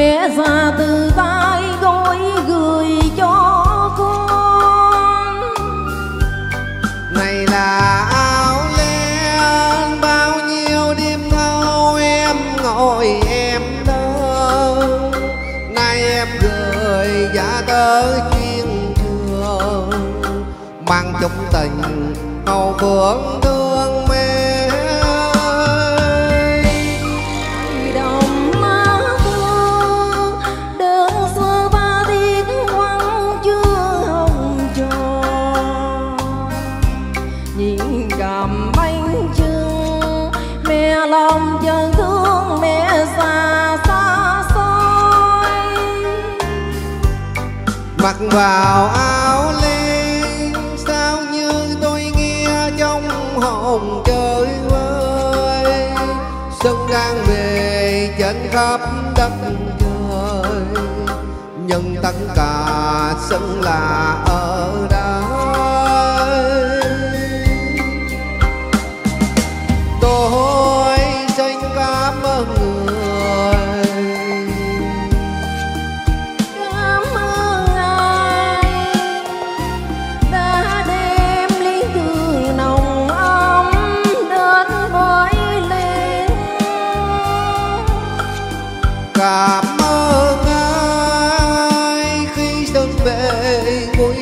mẹ già từ tay gói gửi cho con. Này là áo len, bao nhiêu đêm thâu em ngồi em thơ nay em gửi giá tới chuyên trường mang chung tình hầu phượng thương mặc vào áo len, sao như tôi nghe trong hồn chơi vơi xuân đang về trên khắp đất trời, nhưng tất cả xuân là ở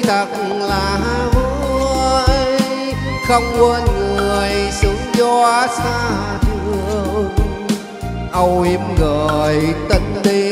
thật là vui không quên người xuống gió xa thương, âu yếm người tình đi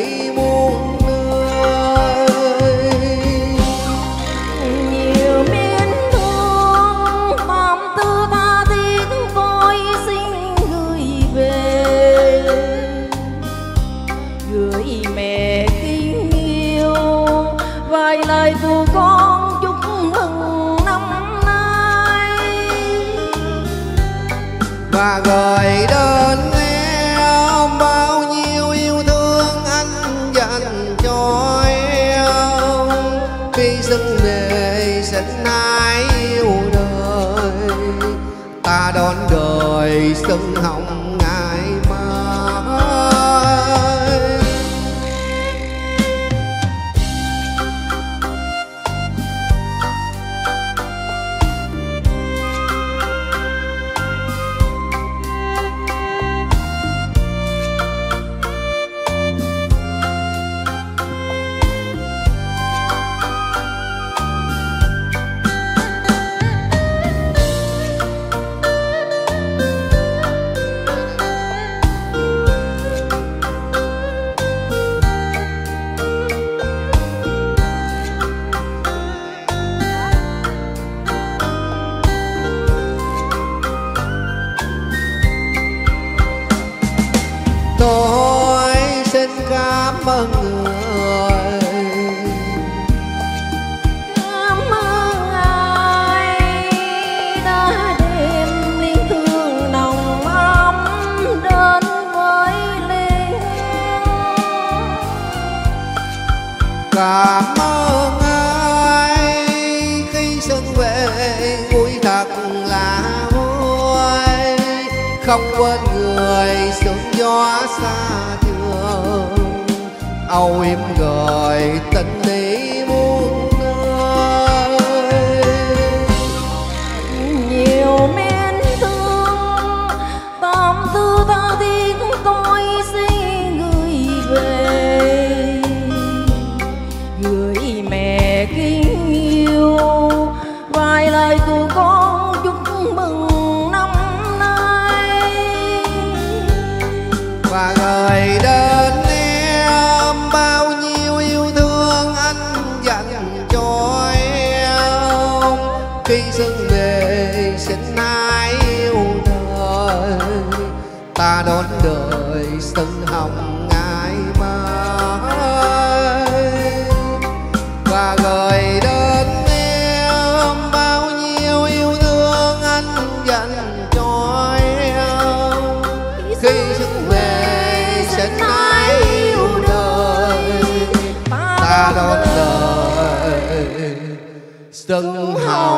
và gửi đến em bao nhiêu yêu thương anh dành cho em. Khi xuân về sinh ai yêu đời, ta đón đời xuân hồng không quên người sương gió xa trường âu yếm gọi tình đi. hồng ngày mai và gửi đến em bao nhiêu yêu thương anh dành cho em. Khi xuân về sẽ nói yêu đời, ta đón đợi xuân hồng